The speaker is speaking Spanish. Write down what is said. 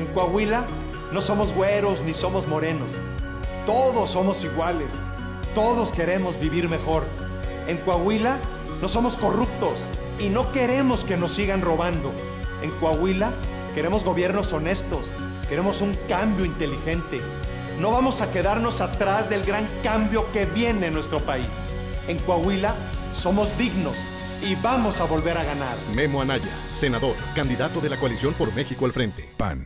En Coahuila no somos güeros ni somos morenos. Todos somos iguales. Todos queremos vivir mejor. En Coahuila no somos corruptos y no queremos que nos sigan robando. En Coahuila queremos gobiernos honestos. Queremos un cambio inteligente. No vamos a quedarnos atrás del gran cambio que viene en nuestro país. En Coahuila somos dignos y vamos a volver a ganar. Memo Anaya, senador, candidato de la coalición por México al frente. PAN.